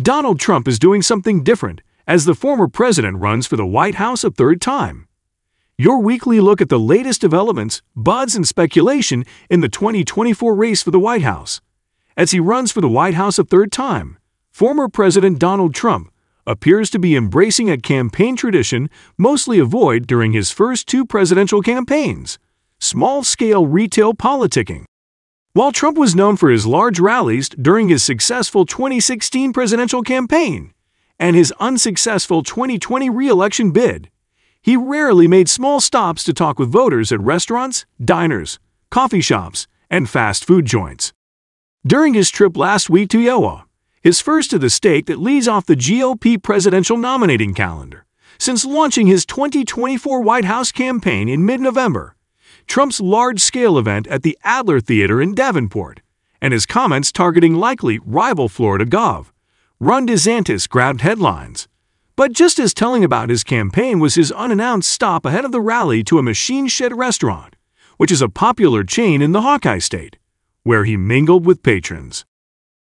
Donald Trump is doing something different as the former president runs for the White House a third time. Your weekly look at the latest developments, buzz, and speculation in the 2024 race for the White House. As he runs for the White House a third time, former President Donald Trump appears to be embracing a campaign tradition mostly avoided during his first two presidential campaigns small scale retail politicking. While Trump was known for his large rallies during his successful 2016 presidential campaign and his unsuccessful 2020 re election bid, he rarely made small stops to talk with voters at restaurants, diners, coffee shops, and fast food joints. During his trip last week to Iowa, his first to the state that leads off the GOP presidential nominating calendar, since launching his 2024 White House campaign in mid November, Trump's large scale event at the Adler Theater in Davenport, and his comments targeting likely rival Florida Gov. Ron DeSantis grabbed headlines. But just as telling about his campaign was his unannounced stop ahead of the rally to a Machine Shed restaurant, which is a popular chain in the Hawkeye State, where he mingled with patrons.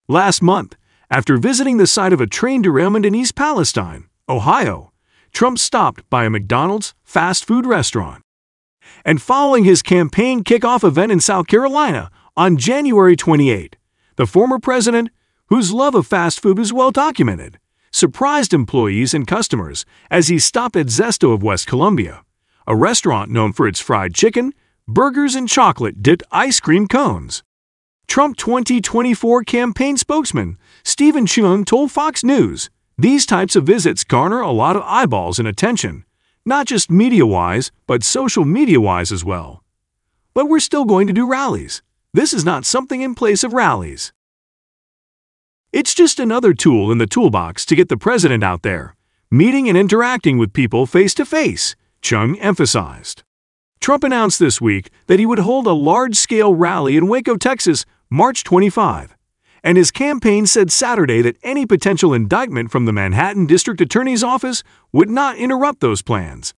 Last month, after visiting the site of a train derailment in East Palestine, Ohio, Trump stopped by a McDonald's fast food restaurant. And following his campaign kickoff event in South Carolina on January 28, the former president, whose love of fast food is well documented, surprised employees and customers as he stopped at Zesto of West Columbia, a restaurant known for its fried chicken, burgers, and chocolate dipped ice cream cones. Trump 2024 campaign spokesman Stephen Cheung told Fox News these types of visits garner a lot of eyeballs and attention, not just media wise, but social media wise as well. But we're still going to do rallies. This is not something in place of rallies. It's just another tool in the toolbox to get the president out there, meeting and interacting with people face to face, Cheung emphasized. Trump announced this week that he would hold a large scale rally in Waco, Texas, March 25, and his campaign said Saturday that any potential indictment from the Manhattan District Attorney's Office would not interrupt those plans.